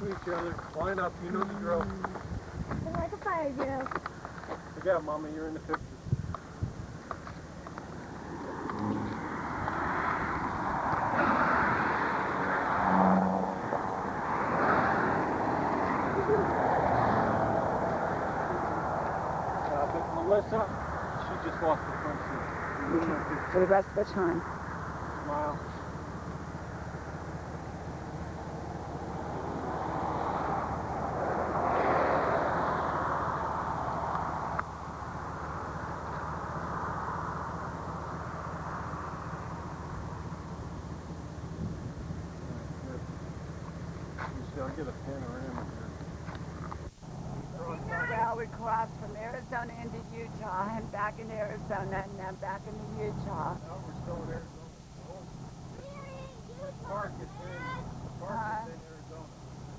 to each other. Line up. You know the drill. like a fire drill. Forget, Mama. You're in the picture. Uh, Melissa, she just lost the front seat. For the rest of the time. Smile. I'll get a panorama here. Well, we crossed from Arizona into Utah and back into Arizona and then back into Utah. No, we're still in Arizona. This park is in, the park is in Arizona.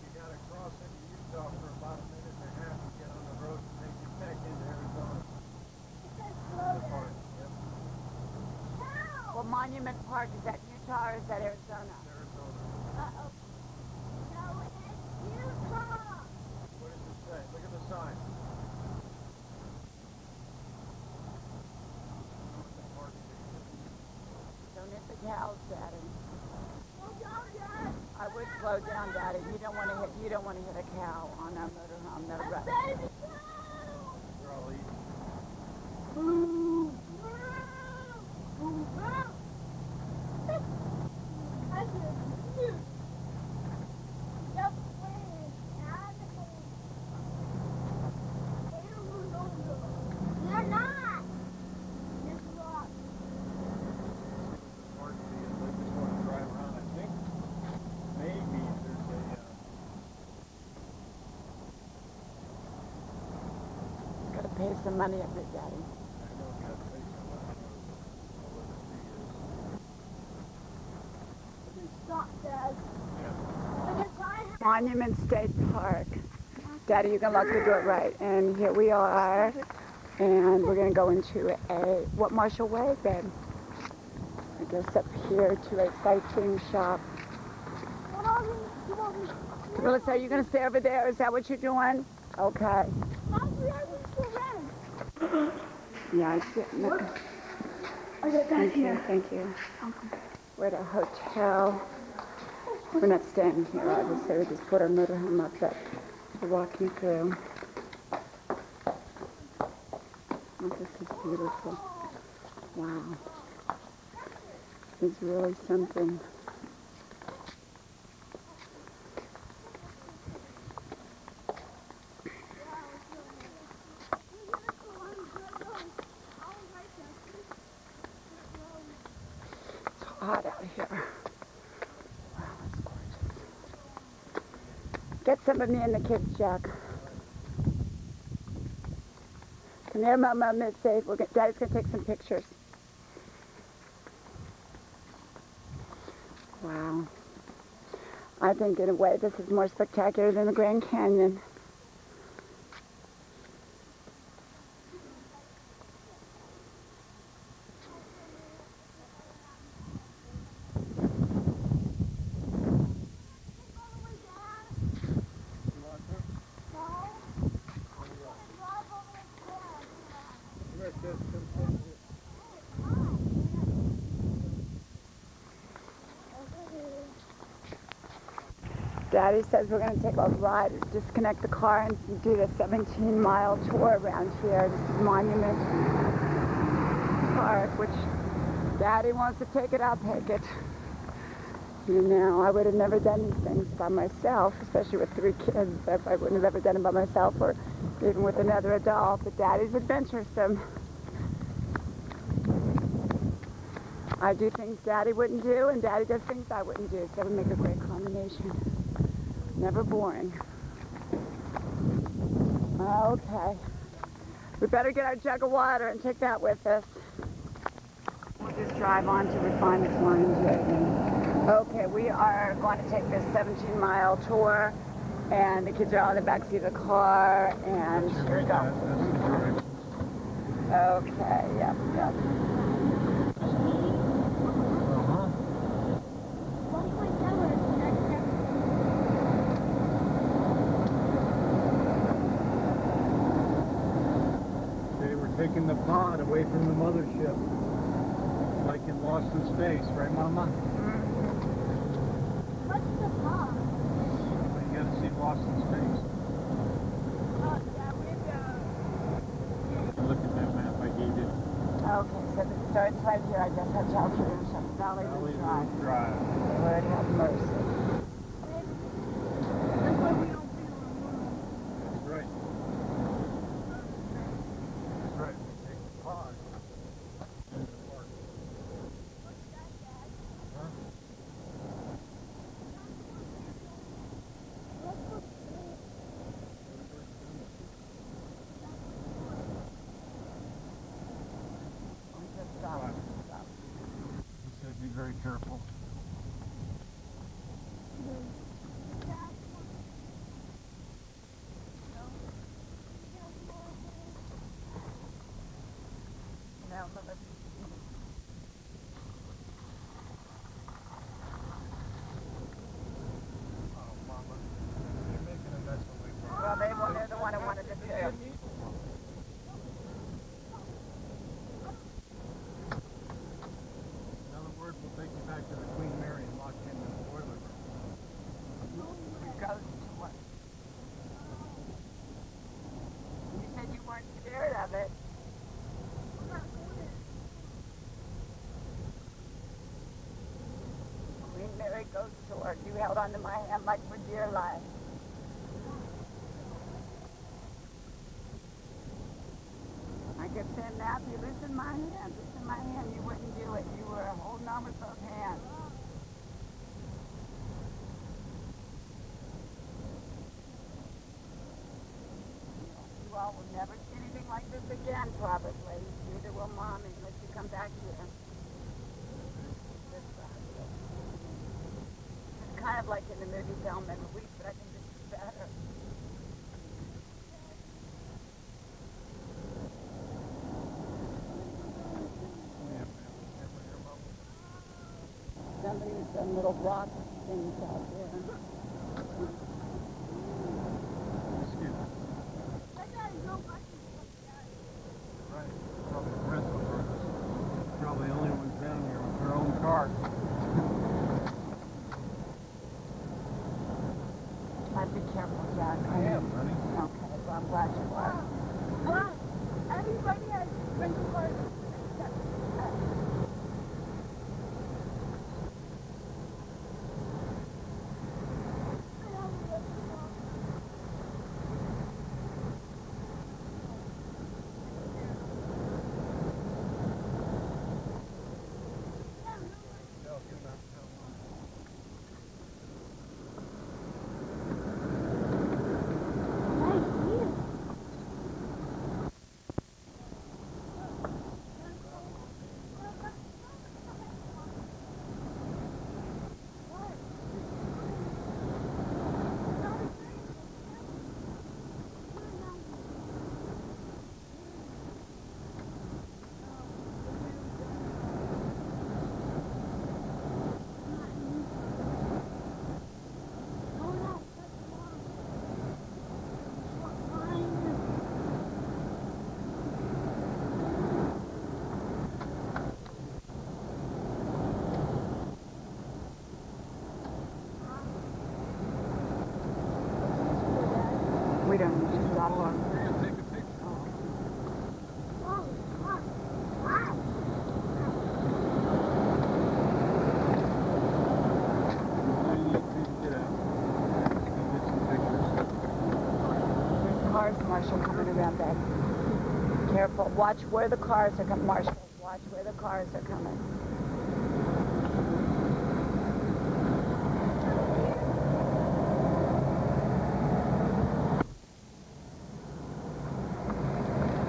You gotta cross into Utah for about a minute and a half to get on the road to take you back into Arizona. The park, yep, Well, Monument Park, is that Utah or is that Arizona? Arizona. No, it's Utah. What does it say? Look at the sign. The park is in- Don't hit the cows, Daddy. I would slow down, Daddy. You don't want to hit. You don't want to hit a cow on a motor on the road. Baby cow. They're all eating. Boo. Boo. Boo. That's it. Yep. They're not. Yes, you are. Park is, they just wanna drive around. I think maybe there's a, uh, Gotta pay some money up there, Daddy. I know we gotta pay some money. I don't know what the fee is. Stop, Dad. Yeah. Because I have Monument State Park. Daddy, you're going can lock the door right. And here we are. And we're going to go into a, what Marshall Way, babe? I guess up here to a sightseeing shop. Melissa, are you going to stay over there? Is that what you're doing? Okay. Not we are we still Yeah, I see. Look. Okay, Thank you, thank you. We're at a hotel. We're not staying here, obviously. We just put our motorhome up, but we're walking through. Oh, this is beautiful. Wow. It's really something. It's hot out here. Wow, it's gorgeous. Me and the kids, Jack. Come here, Mama, Missy. We're gonna, Daddy's gonna take some pictures. Wow. I think in a way this is more spectacular than the Grand Canyon. You want to? Come here, kids. Come sit here. Daddy says we're going to take a ride, disconnect the car and do the 17 mile tour around here. This is Monument Park, which Daddy wants to take it, I'll take it. You know, I would have never done these things by myself, especially with three kids. I wouldn't have ever done it by myself or even with another adult, but Daddy's adventuresome. I do things Daddy wouldn't do, and Daddy does things I wouldn't do, so we make a great combination. Never boring. Okay. We better get our jug of water and take that with us. We'll just drive on to refine Refinement's Line. Okay, we are going to take this 17 mile tour and the kids are all in the back seat of the car and here we go. Okay, yep, yep. taking the pod away from the mothership. Like in Lost in Space, right, Mama? Mm-hmm. What's the pod? Well, you gotta see Lost in Space. Oh, yeah, Look at that map I gave you. Okay, so it starts right here. I guess that's Valley Valley Drive. Drive. Lord have mercy. that's why we don't feel alone. That's right. That's right. We take the pod. into the park. What's that, Dad? Huh? Let's go. We just stopped. Right. He said be very careful. Now, but let's- Oh, Mama. You're making a mess of me. Well, they, well, they're the one who wanted to do. In other words, we'll take you back to the Queen Mary and lock you in the boiler room. We go to what? You said you weren't scared of it. Queen Mary goes to work. You held onto my hand like for dear life. I kept saying, Matthew, loosen my hand, loosen my hand. You wouldn't do it. You were holding on with both hands. You all will never see anything like this again, probably. Neither will Mommy unless you come back here. This, uh, It's kind of like in the movie Thelma and Louise, but I think this is better. Somebody's done little rock things out there. Watch where the cars are coming. Marshall, watch where the cars are coming.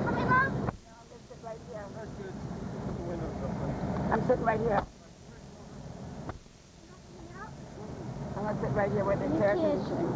The. I'm sitting right here. I'm gonna sit right here there's You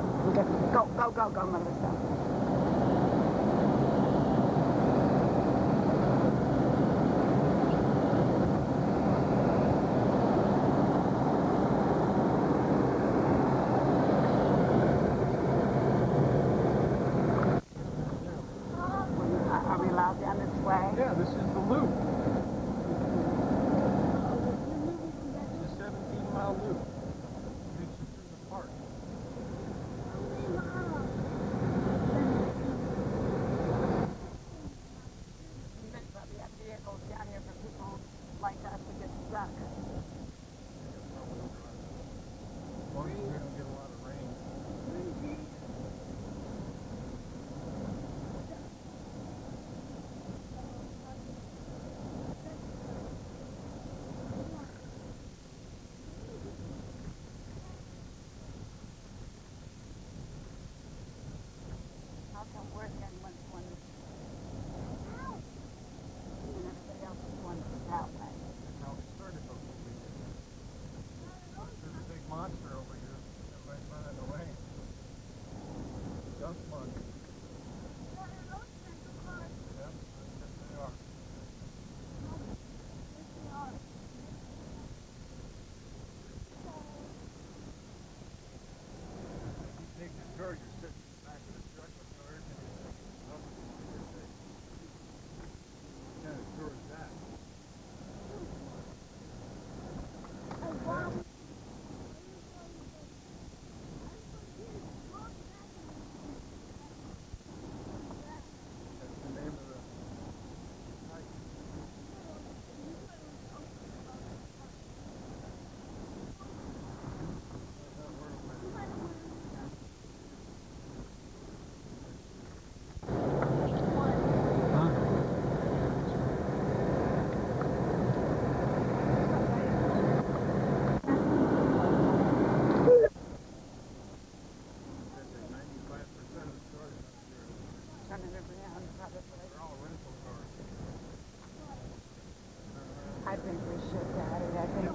I think we should, Daddy. I think,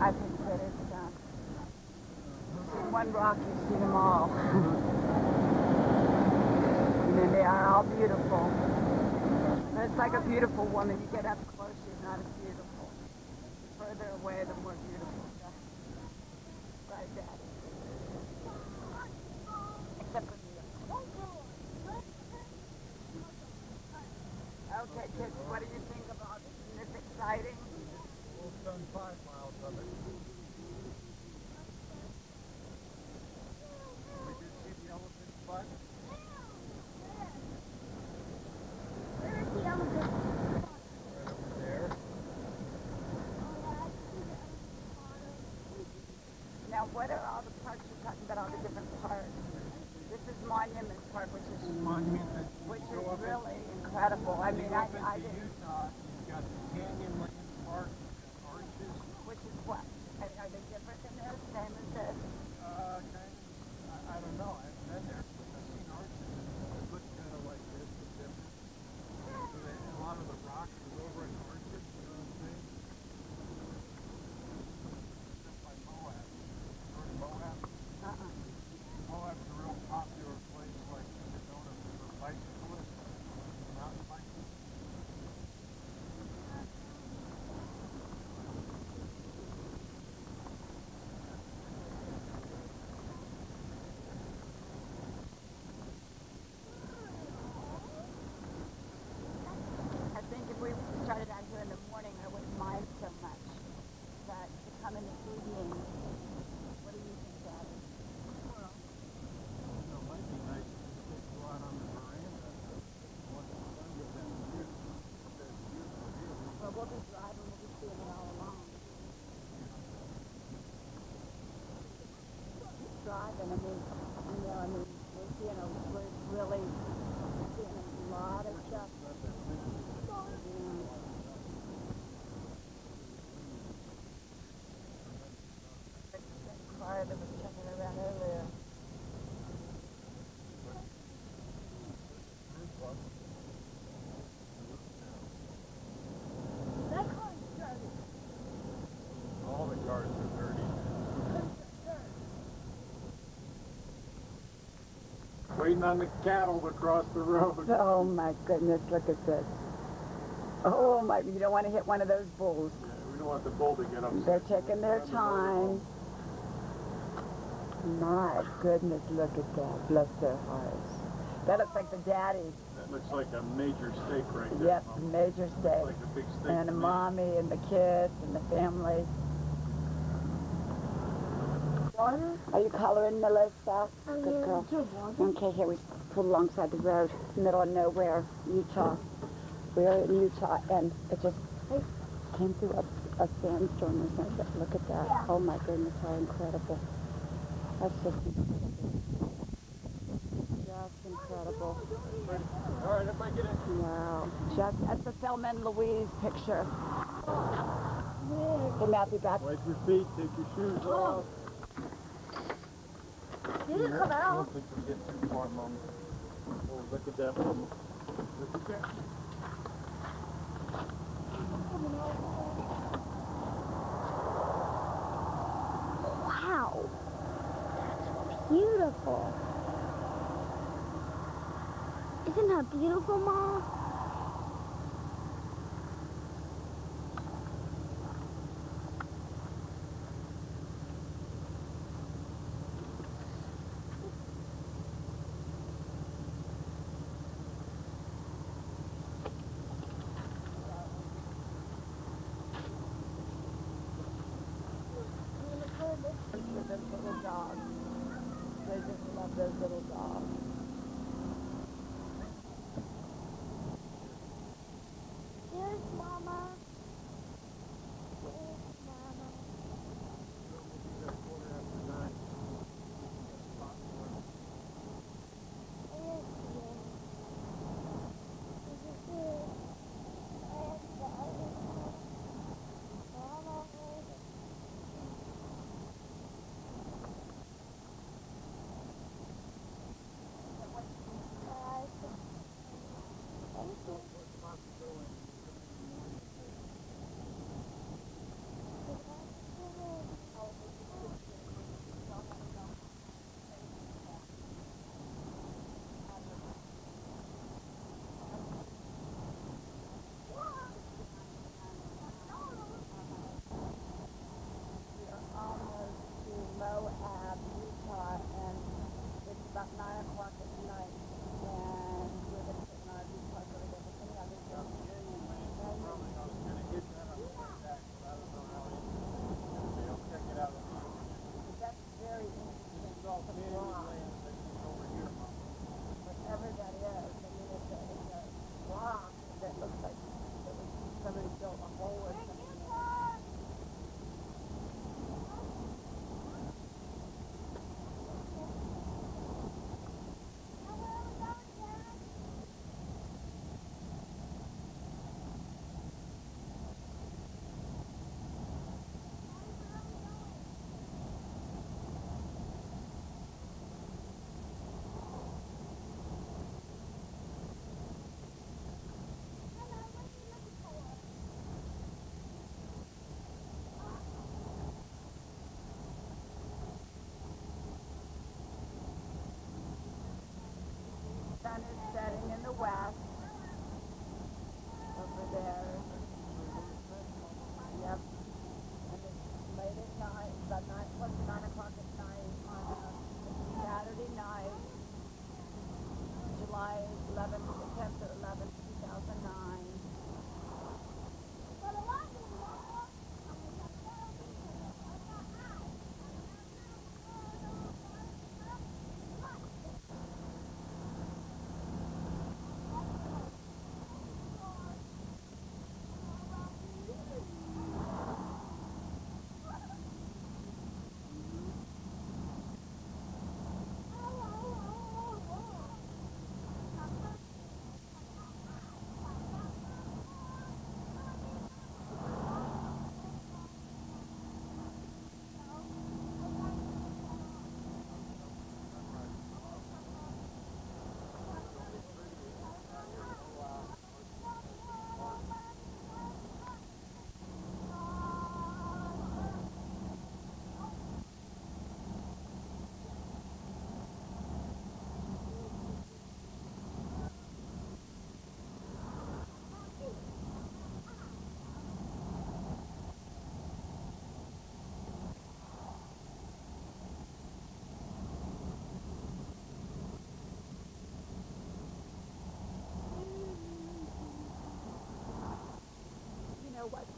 I think that it's, um, see one rock, you see them all. I mean, they are all beautiful. But it's like a beautiful woman. You get up close, she's not as beautiful. Further away, the more beautiful. Right, Daddy. Except for me. Okay, kids, what do you think about it? Isn't this exciting? We've done five miles of it. We did see the elephant's butt. Right over there. Now, what are all the parks you're talking about, all the different parks? This is Monument Park, which is, Monument which is go up in- really incredible. I mean, I, up I into didn't, Utah, you've got the Canyonlands Park, and Arches. which is what? Are are they different than this, same as this? Uh, kind of, I, I don't know, I haven't been there, but I've seen arches, and it looks kind of like this, but different. So they, a lot of the rocks is over in arches, you know what I'm saying? Just like Moab. Heard of Moab? Uh-uh. Moab's a real popular place, like Sedona for bicyclists, mountain biking. I think if we started out here in the morning, I wouldn't mind so much. But to come in the evening, what do you think, Daddy? Well, you know, it might be nice to just go out on the veranda once the sun gets in the view. That beautiful we'll be driving, we'll be seeing it all along. Driving, I mean, you know, I mean, we're seeing we're really seeing a lot of stuff. Not that big. Yeah. That car that was checking around earlier. All the cars are dirty. Waiting on the cattle to cross the road. Oh my goodness, look at this. Oh my, you don't want to hit one of those bulls. Yeah, we don't want the bull to get upset. They're taking their time. My goodness, look at that. Bless their hearts. That looks like the daddy. That looks like a major steak right there. Yep, Mom. major steak. Like a big steak. And a mommy and the kids and the family. Are you coloring, Melissa? Good girl. Okay, here we pulled alongside the road, middle of nowhere, Utah. We're in Utah, and it just came through a, a sandstorm or something. Look at that. Oh my goodness, how incredible. That's just incredible. Just incredible. All right, if I get it. Wow. Just, that's the Thelma and Louise picture. Hey, Matthew, back. Wipe your feet, take your shoes off. Did it come I don't think we get too far, Mom. Oh, look at that, Mom. Look at that. Wow. That's beautiful. Isn't that beautiful, Mom? Those little dogs. Wow.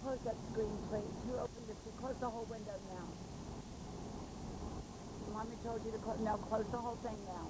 Close that screen, please. Who opened it? Close the whole window now. Mommy told you to close. No, close the whole thing now.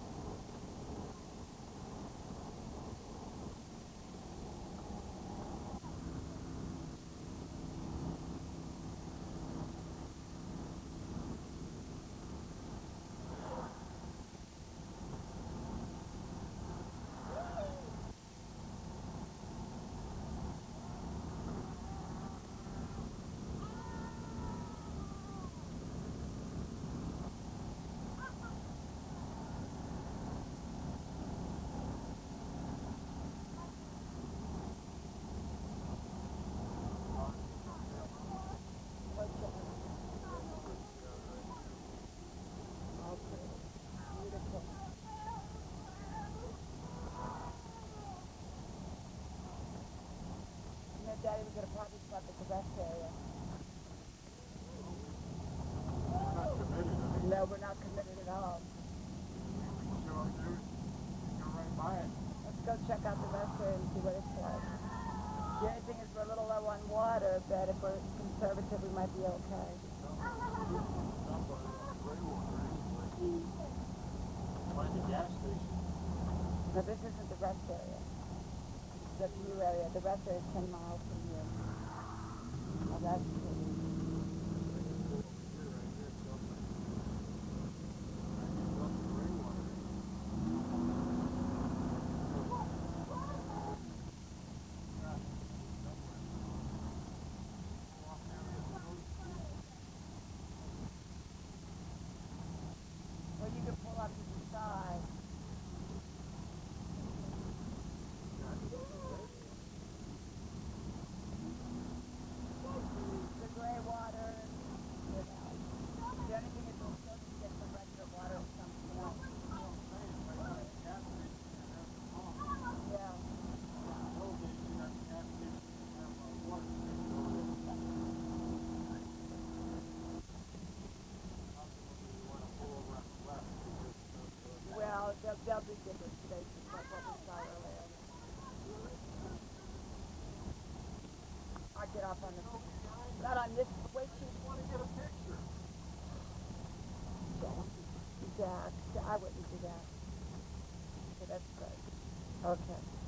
Close the Okay. Beautiful. You know, Daddy, we're gonna probably stop at the rest area. No, we're not committed at all. Let's go check out the rest area and see what it's like. The only thing is we're a little low on water, but if we're conservative, we might be okay. Somebody on Greywater recently. Find a gas station. No, this isn't the rest area. The view area. The rest area is 10 miles from here. Oh, that's pretty. Well, you can pull up to the side. The gray water, you know. The only thing is we'll still get some regular water at some point. Yeah. Well, there'll, there'll be different stations like what we saw earlier. I'll get off on the, not on this, wait, she, Jack, I wouldn't do that. That's good. Okay.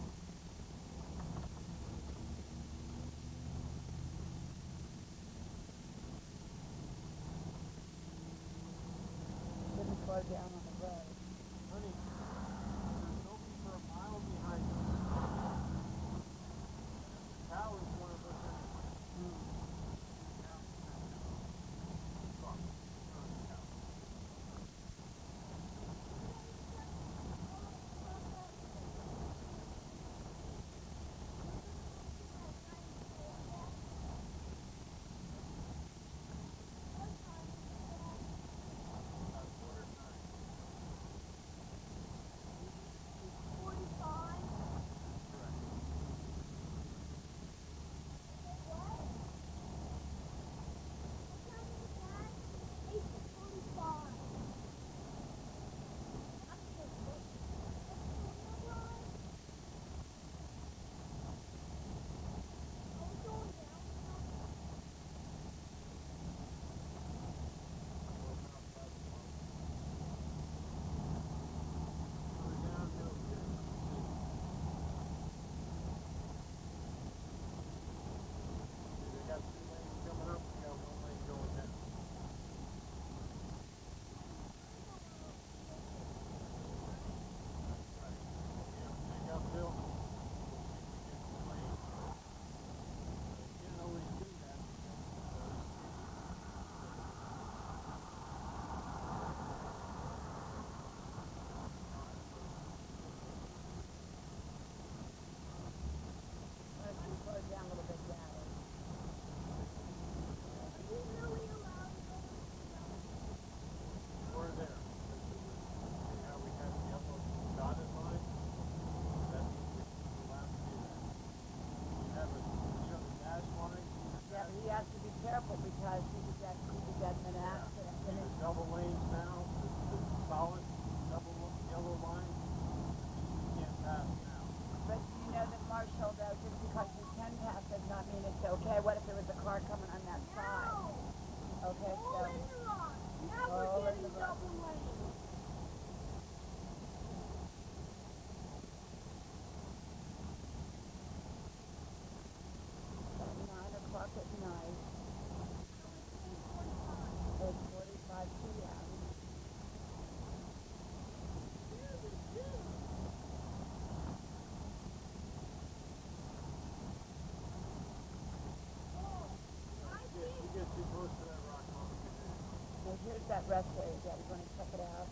There's that rest area. Yeah, we're going to check it out.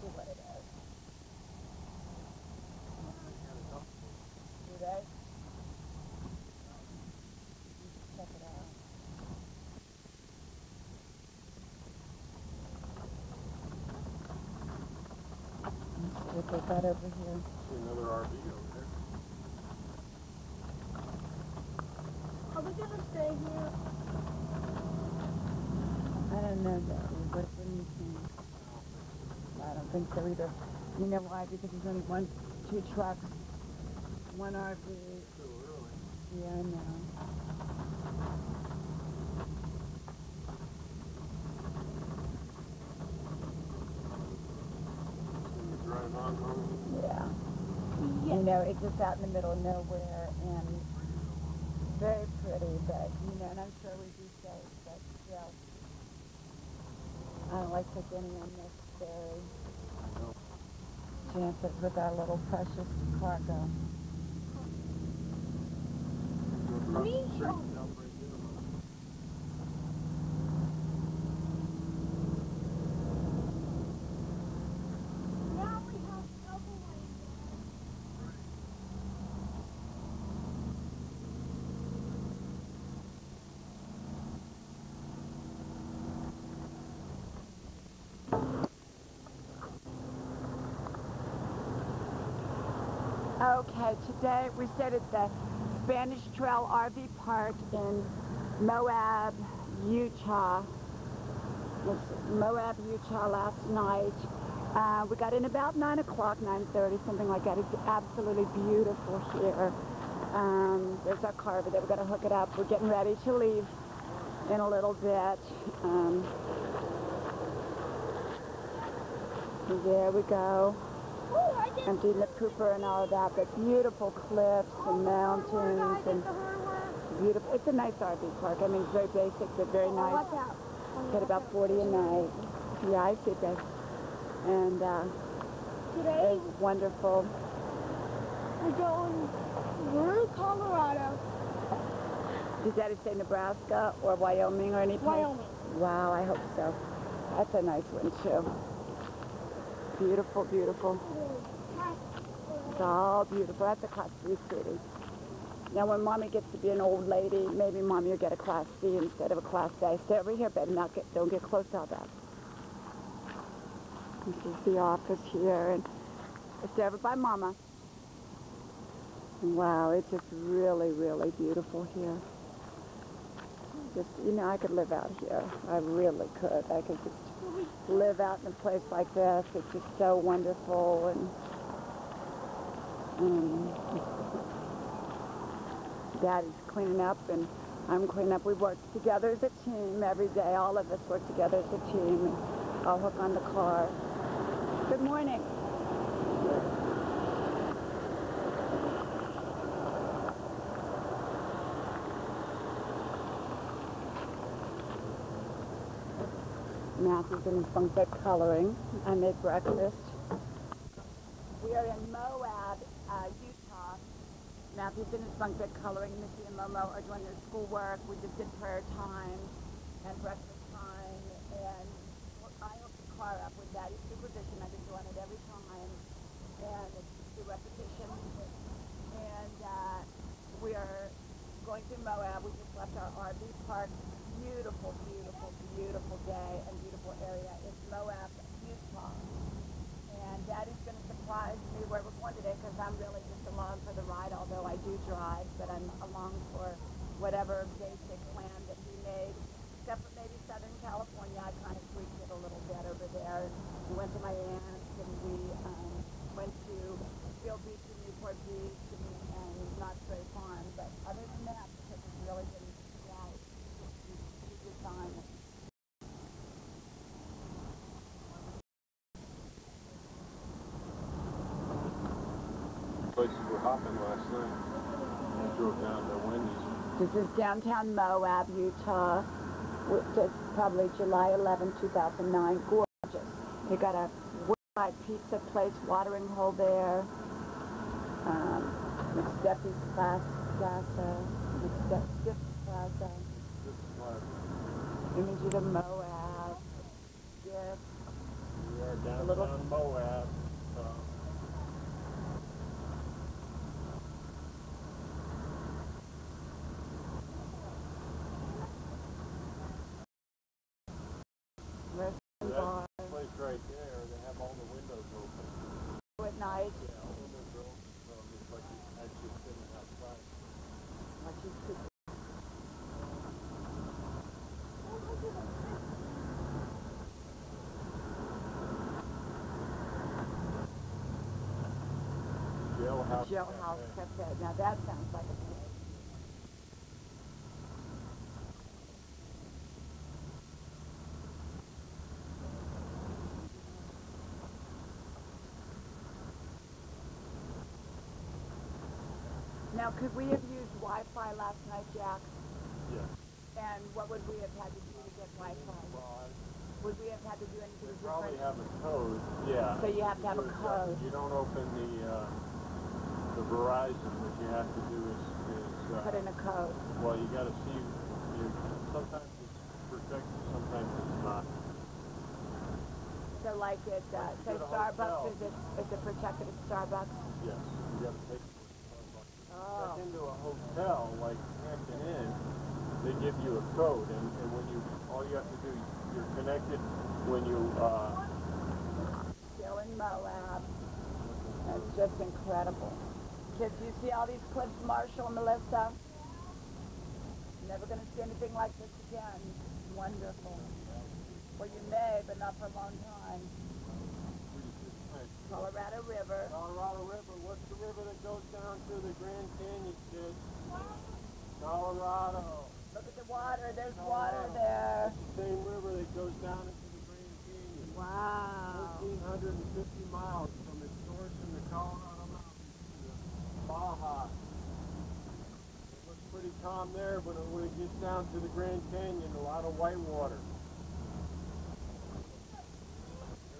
See what it is. Do they? Check it out. What they got over here. See another RV over there. Are we gonna stay here? I don't know, Daddy. What, what do you think? I don't think so either. You know why? Because there's only one, two trucks, one RV. Early. Yeah, I know. You drive on home. Yeah. You know, it's just out in the middle of nowhere and very pretty, but, you know, and I'm sure we'd be safe, but still. I don't like to take any chances with our little precious cargo. Go across Me? the street, they'll break in. Now we have double lanes. Okay, today we stayed at the Spanish Trail RV Park in Moab, Utah. Let's Moab, Utah last night. Uh, we got in about 9 o'clock, 9.30, something like that. It's absolutely beautiful here. Um, there's our car over there. We're going to hook it up. We're getting ready to leave in a little bit. Um, there we go Ooh, I did. emptying the pooper and all of that, but beautiful cliffs and mountains and beautiful. It's a nice RV park. I mean, it's very basic, but very nice. Get about 40 a night. Yeah, I see that. And uh, Today it's wonderful. we're going through Colorado, Does Daddy say Nebraska or Wyoming or any place? Wyoming. Wow, I hope so. That's a nice one, too. Beautiful, beautiful. It's all beautiful. That's a Class B city. Now, when Mommy gets to be an old lady, maybe Mommy will get a Class C instead of a Class A. Stay over here, baby. Now, get, don't get close to all that. This is the office here, and it's over by Mama. Wow, it's just really, really beautiful here. Just, you know, I could live out here. I really could. I could just live out in a place like this. It's just so wonderful and um, Daddy's cleaning up and I'm cleaning up. We work together as a team every day. All of us work together as a team. And I'll hook on the car. Good morning. Matthew's in his bunk bed coloring. I made breakfast. We are in Moab. Matthew's in his bunk bed coloring. Missy and Momo are doing their schoolwork. We just did prayer time and breakfast time. And I hooked the car up with Daddy's supervision. I've been doing it every time. And it's just repetition. And uh, we are going through Moab. We just left our RV park. Beautiful, beautiful, beautiful day and beautiful area. It's Moab, Utah. And Daddy's going to surprise me where we're going today because I'm really just along for the ride, although I do drive, but I'm along for whatever basic plan that he made, except for maybe Southern California. I kind of tweaked it a little bit over there. We went to my aunt's and we um, went to Field Beach and Newport Beach and, and Knott's Berry Farm. But other than that, because we really didn't drive, we we did fine. Places were hopping last night. I drove down to Wendy's. This is downtown Moab, Utah, which is probably July 11, 2009. Gorgeous. They got a wood-fired pizza place, watering hole there. Um, McStiff's Plaza, McStiff's Plaza. This is why Image of Moab. Yes. We are A little- downtown Moab. Uh, Restaurant that bar. place right there, they have all the windows open. At night. Yeah, all the windows are open, so it's like you're actually sitting outside. Watch you cook. Jailhouse Cafe. Cafe. Now that sounds like a place. Now, could we have used Wi-Fi last night, Jack? Yes. And what would we have had to do to get Wi-Fi? Well, Would we have had to do anything They probably have a code, yeah. So you have to have a uh, code. You don't open the, uh, the Verizon, what you have to do is, is, uh, Put in a code. well, you gotta see, you, sometimes it's protected, sometimes it's not. So like at, uh, say Starbucks, is it, is it protected at Starbucks? Yes, you gotta take it to Starbucks. Oh. Check into a hotel like Hampton Inn, they give you a code, and, and when you, all you have to do, you're connected when you, uh, Still in Moab. That's just incredible. Kids, you see all these clips, Marshall and Melissa? Never gonna see anything like this again. Wonderful. Well, you may, but not for a long time. Colorado River. Colorado River, what's the river that goes down to the Grand Canyon, kids? Colorado. Look at the water. There's water there. It's the same river that goes down into the Grand Canyon. Wow. 1,450 miles from its source in the Colorado Mountains to the Baja. It looks pretty calm there, but when it gets down to the Grand Canyon, a lot of white water.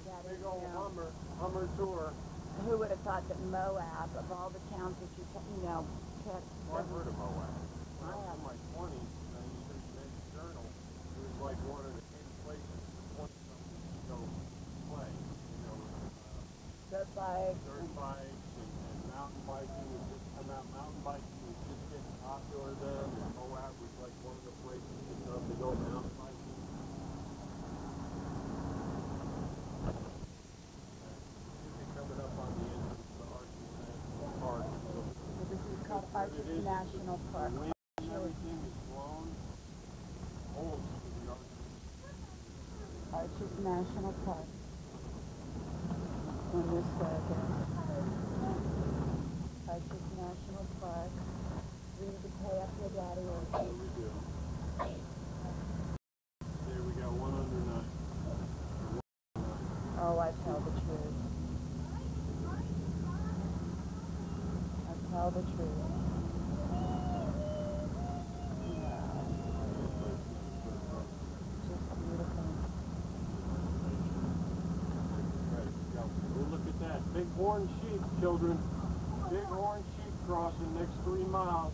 That Big old you know, Hummer, Hummer tour. Who would have thought that Moab, of all the towns that you, you know, picked, Well, I've heard of Moab. When I was in my twenties, I used to read the journal. It was like one of the places twenty something to go play. You know, uh, dirt bikes. dirt bikes and, and mountain biking was just come out. Mountain biking was just getting popular then, and Moab was like one of the places know to go mountain biking. And you'll be coming up on the entrance to Arches National Park. So This is called What it Arches is, National the Park. wind and everything is blown. Holes for the Arches. Arches National Park. On this National Park. We need to pay up your daddy or There we do. There we go, one under nine. Or one under nine. Oh, I tell the truth. I tell the truth. Yeah, just beautiful. Right, go. Look at that, big horn sheep, children. Big horn sheep crossing next three miles.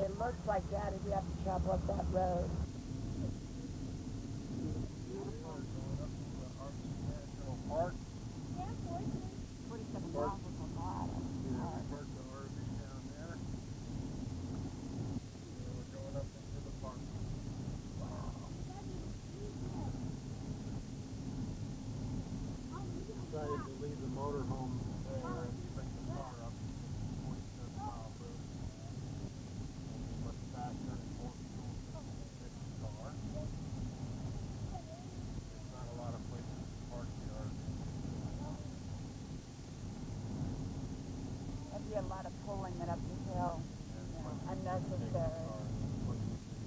It looks like that if you have to travel up that road. Going up to the Arches National Park. Forty-seven Park. miles is a lot. Park the RV down there. And we're going up into the park. Decided leave the motorhome there and bring the car up forty-seven mile road. It's much faster and more fuel efficient the car. There's not a lot of places to park the RV. That'd be a lot of pulling it up the hill. Yeah, Yeah, unnecessary. bigger car, much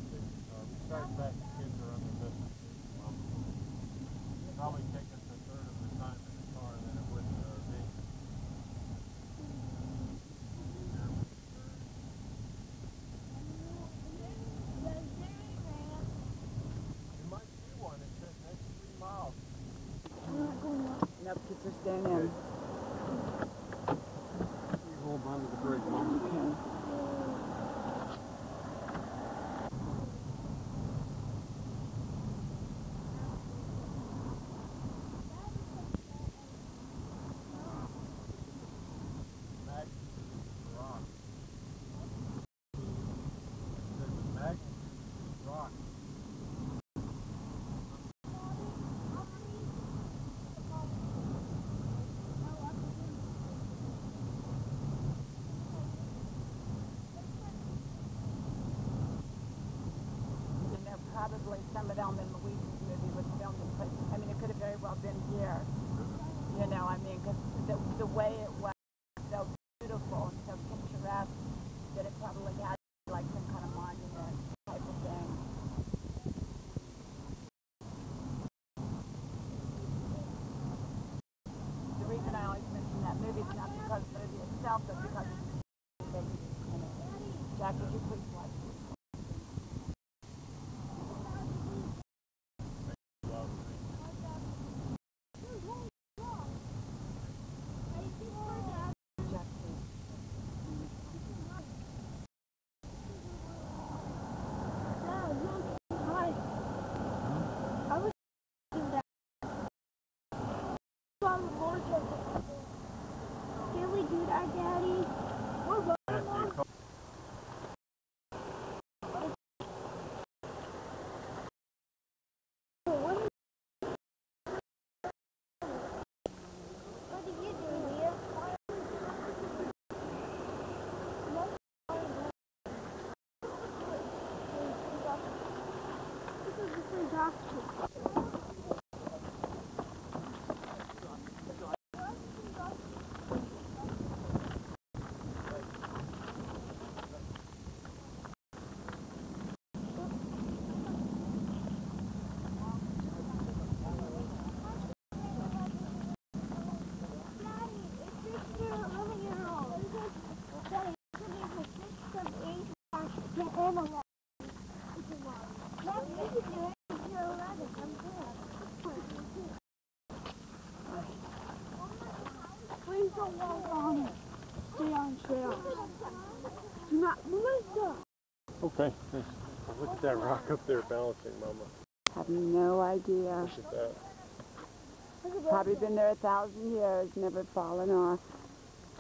bigger car. Besides that, the kids are under this. Um, probably take us a third of the time in the car than it would in the RV. You might see one. It says next three miles. Kids are in. Possibly some of Thelma and Louise's movie was filmed in place. I mean, it could have very well been here. You know, I mean, because the, the way it was so beautiful and so picturesque that it probably had like some kind of monument type of thing. The reason I always mention that movie is not because of the movie itself, but because of the in it. Jack, would you please watch this? Jack, please. Can we do that, Daddy? Are you doing here? This is the free doctor. Daddy, it's just your living year old. Daddy, it's a six of eight and eleven. Daddy, you can do it. It's your eleven. I'm good. Please don't walk on it. Stay on trail. Do not, Melissa. Okay. Look at that rock up there balancing, Mama. Have no idea. Look at that. Probably been there a thousand years, never fallen off.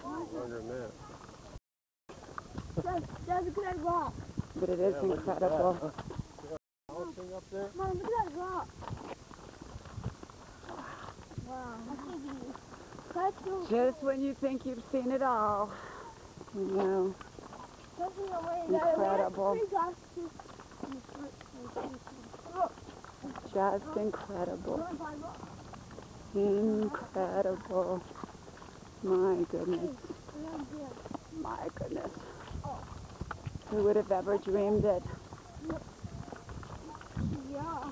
Longer than that. That's, that's a good rock. But it is Yeah, look at that. incredible. Balancing? Mom, look at that rock. Wow. Just when you think you've seen it all. You know, Incredible. Just incredible. Incredible. My goodness. My goodness. Who would have ever dreamed it? Yeah.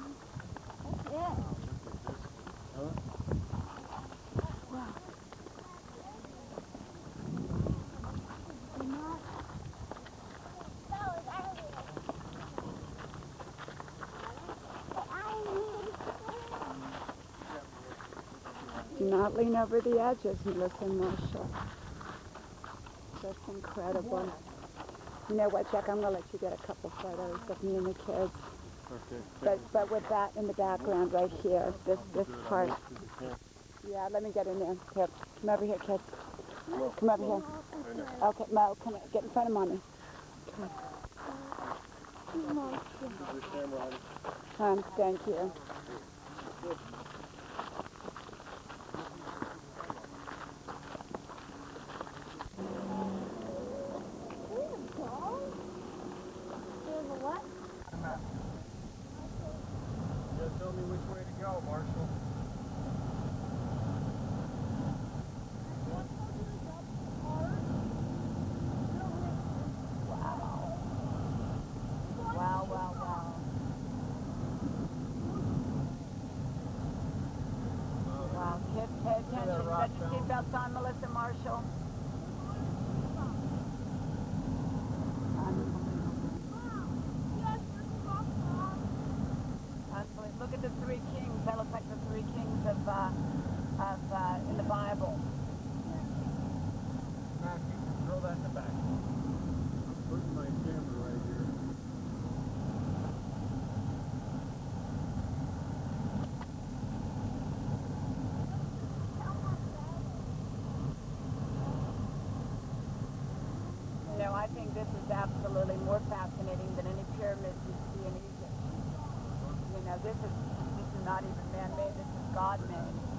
That's it. Do not lean over the edges, and Marshall. Just incredible. You know what, Jack? I'm to let you get a couple photos of me and the kids. Okay. But, but with that in the background right here, this, this part. Yeah, let me get in there. Here, come over here, kids. Come over here. Okay, Mo, come here. Get in front of Mommy. Um, thank you. What? You gotta tell me which way to go, Marshall. Wow, wow, wow. Wow, kids, pay attention. rock Set your seatbelts on, Melissa Marshall. Unbelievable. Look at the three kings. That looks like the three kings of, uh, of, uh, in the Bible. Matthew, throw that in the back. I'm putting my camera right here. You know, I think this is absolutely more fascinating than any pyramids you see in Egypt. You know, this is this is not even man-made. This is God-made.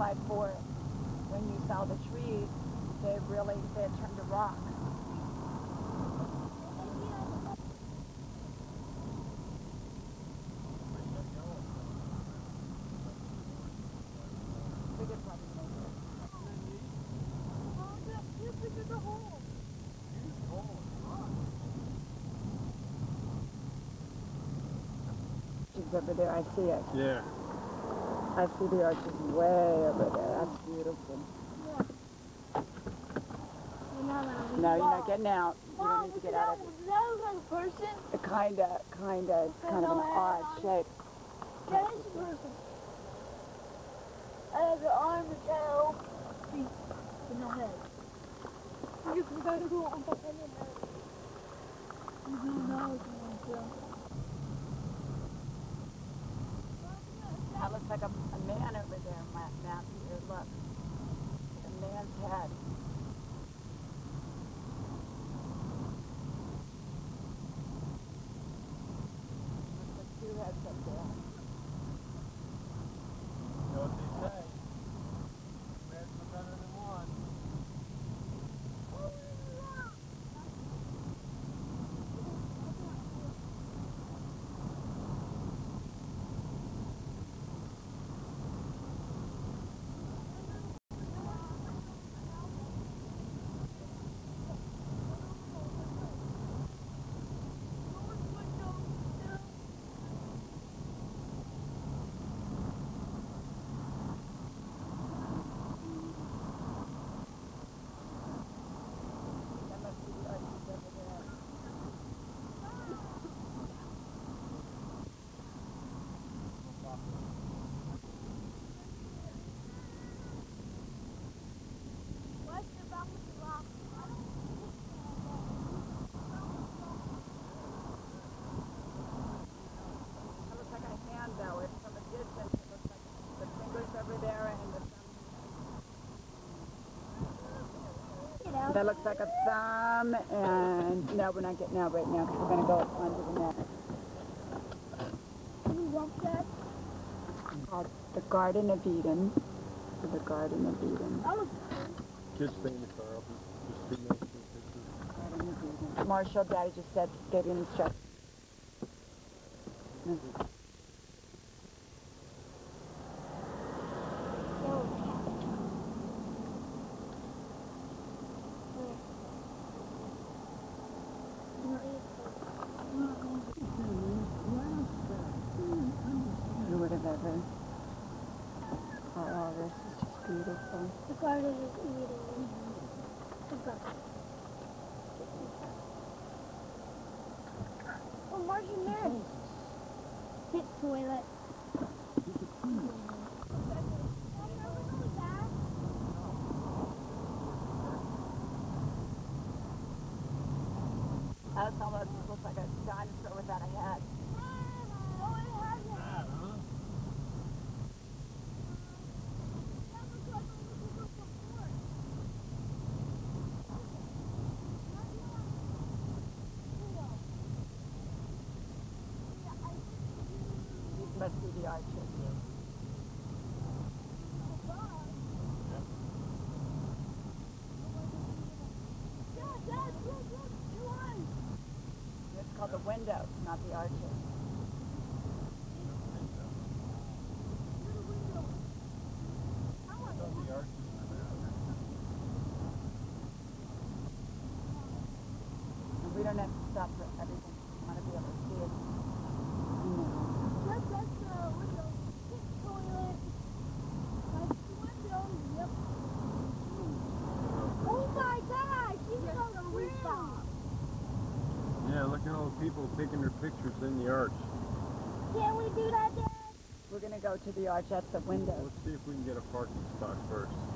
In the petrified forest. When you saw the trees, they really, they had turned to rock. We could probably make it. She's over there, I see it. Yeah. I see the arches way over there. That's beautiful. No, you're not getting out. You don't need to get out of it. That was a person. Kinda, kinda, it's kind of an odd shape. That is a person. I have the arm, the tail, feet, no head. You gotta go on the head. You do know it's tail. That looks like a, a man over there, Ma- Matthew. Look. A man's head. Looks like two heads up there. You know what they say? Man's no better than one. That must be the arches over there. What's the wrong with the rock? That looks like a hand though. It's from a distance. It looks like the fingers over there and the thumb. You know. That looks like a thumb and no, we're not getting out right now because we're going to go up onto the net. You want that? called the Garden of Eden. The Garden of Eden. Oh, Kids famous are up. Just be nice to pictures. Garden of Eden. Marshall, Daddy just said, gave you an instruction. Who that chip. It's called the window, not the eye. go to the arch at the window. Let's see if we can get a parking spot first.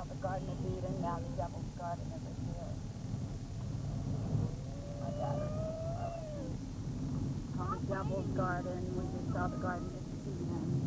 called the Garden of Eden, now the Devil's Garden of here. My daughter. Called the Devil's Garden. We just saw the Garden of Eden.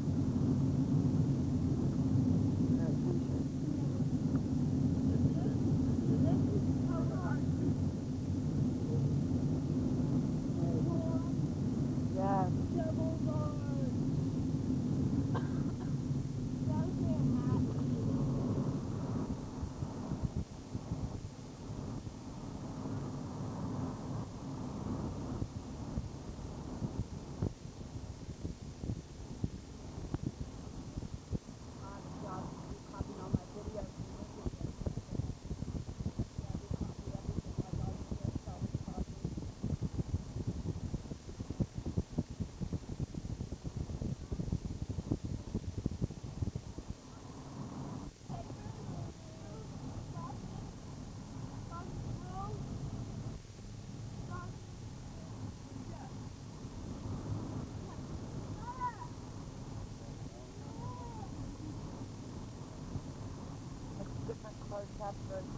closed capture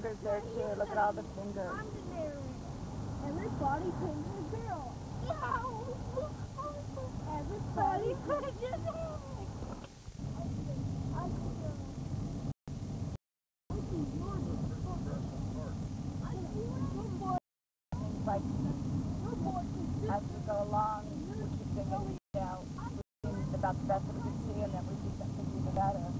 fingers there too. Look at all the fingers. I'm the narrator. Everybody pays a bill. Everybody pays a bill. It's like as we go along, we keep figuring it out. We about the best that we can see, and then we thinking even better.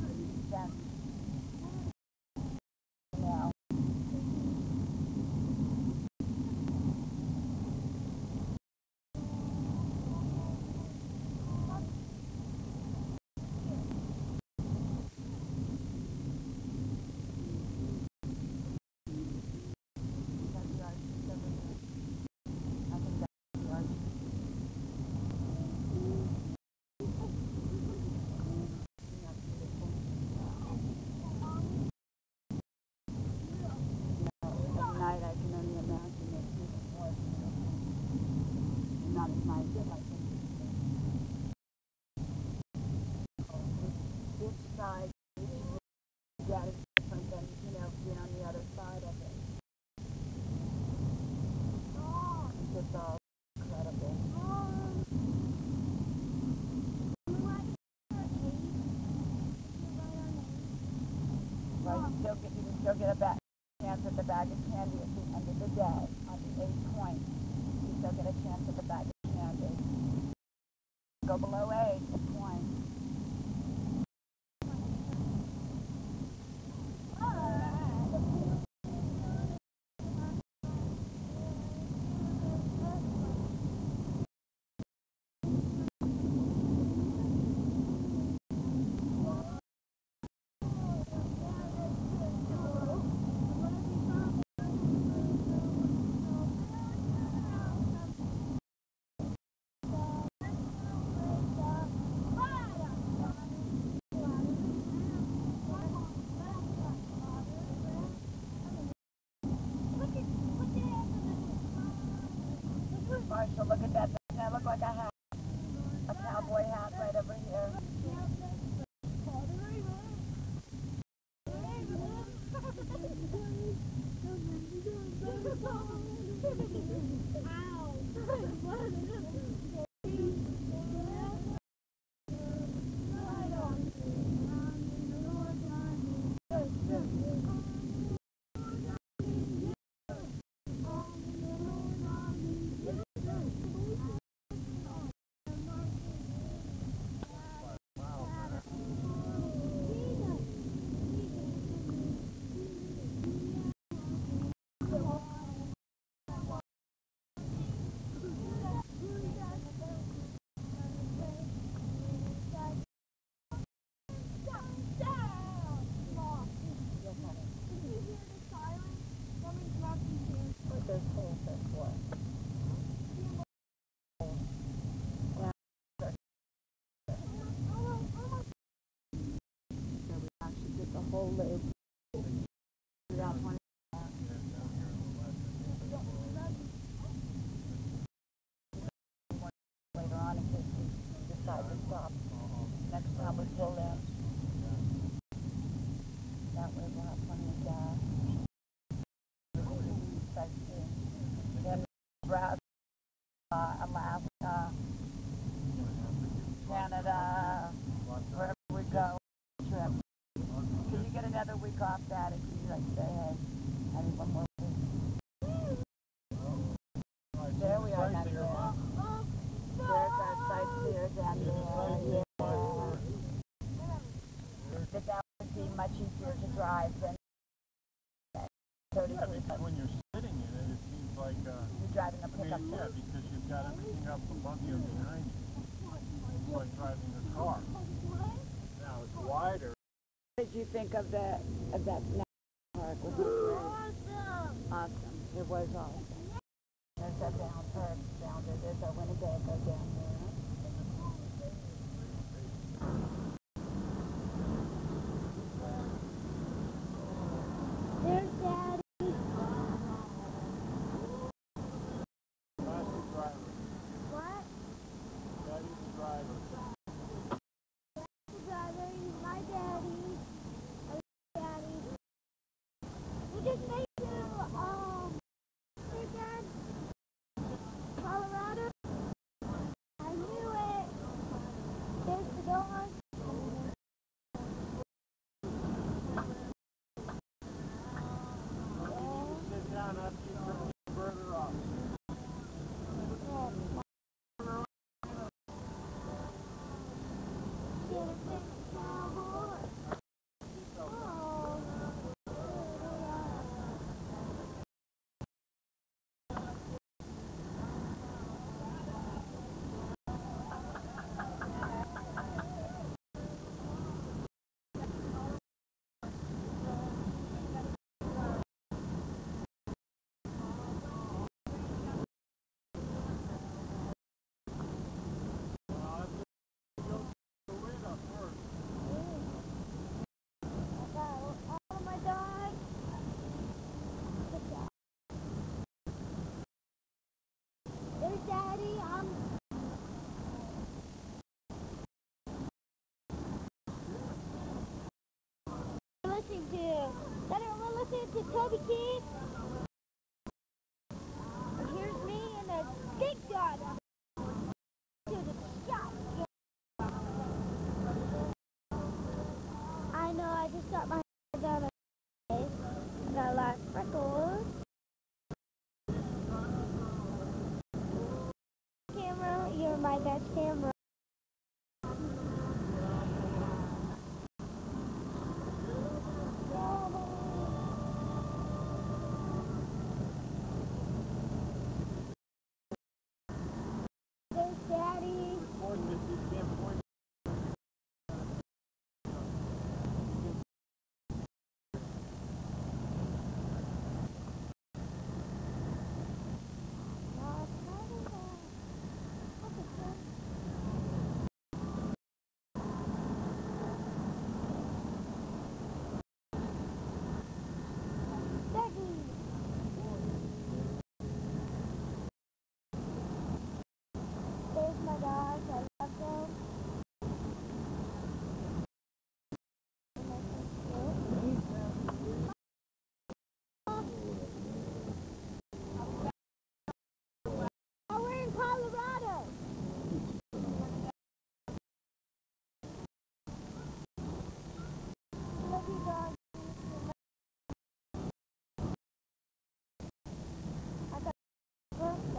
still get, you can still get a bag, chance at the bag of candy at the end of the day, on the eight point. You still get a chance at the bag. Below a point. Marshall, look at that. Like a hat? A cowboy hat right over here. What those holes are for. So we whole loop. Later on in we to stop. Next we. That way we'll have plenty of gas. Then Canada, wherever we go, trip. Can you get another week off that if you like say, hey, I need one more week? There we are, not there. There's our sightseer down there, yeah. that that would be much easier to drive than 30 Yeah, because when you're sitting in it, it seems like, uh, You're driving a I pickup mean, yeah, because you've got everything up above you and behind you. It's like driving a car. Now it's wider. What did you think of the of that national park? Was it? Awesome. Awesome. It was awesome. There's that down park down there. There's a Winnebago down there. There's Daddy. That's the driver. What? Daddy's the driver. The driver. He's my daddy. I love daddy. We just made it to, um, hey, Dad? Colorado? I knew it. There's the dog. Sit down after you turn the inverter off. The lid up first. Oh my dog. Good job. There's Daddy. I'm. We're listening to. Daddy, Keith. Here's me and a big dog. To the shop. I know, I just got my hair done. got of freckles. Camera, you're my best camera. 응.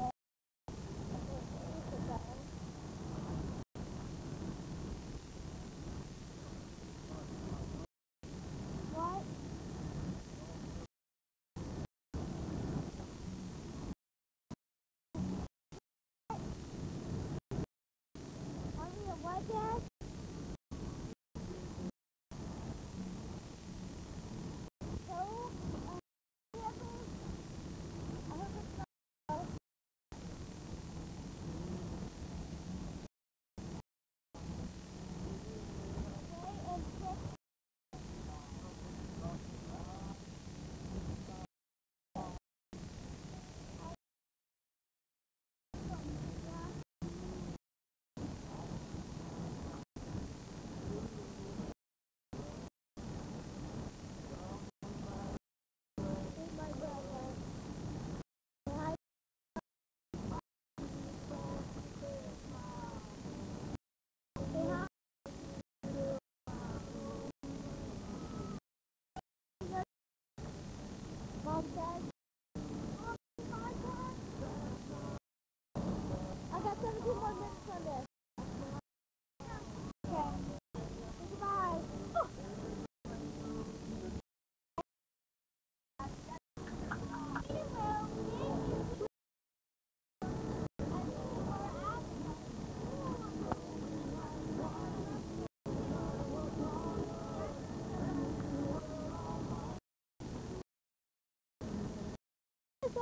Let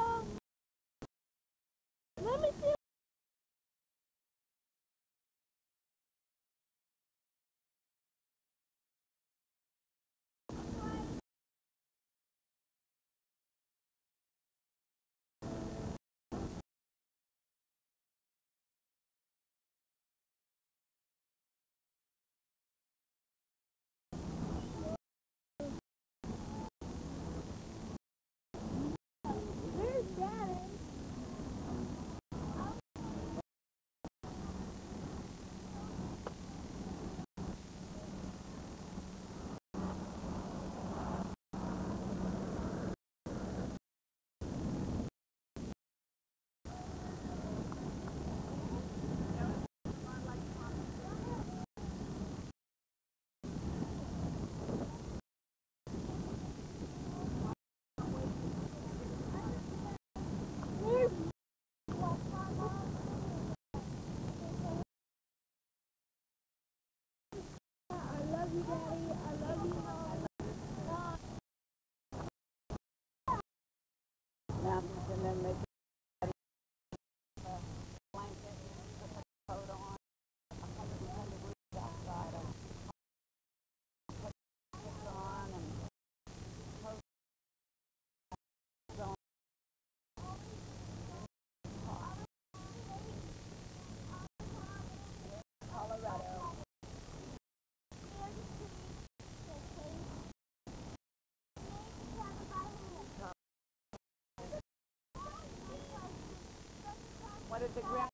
me see. Where's Daddy? Where's I love you, Daddy. I love you, Mom. Now, and then they a blanket, put the coat on, a hundred and ten degrees outside, and put this on and coat on. Colorado. Did the grand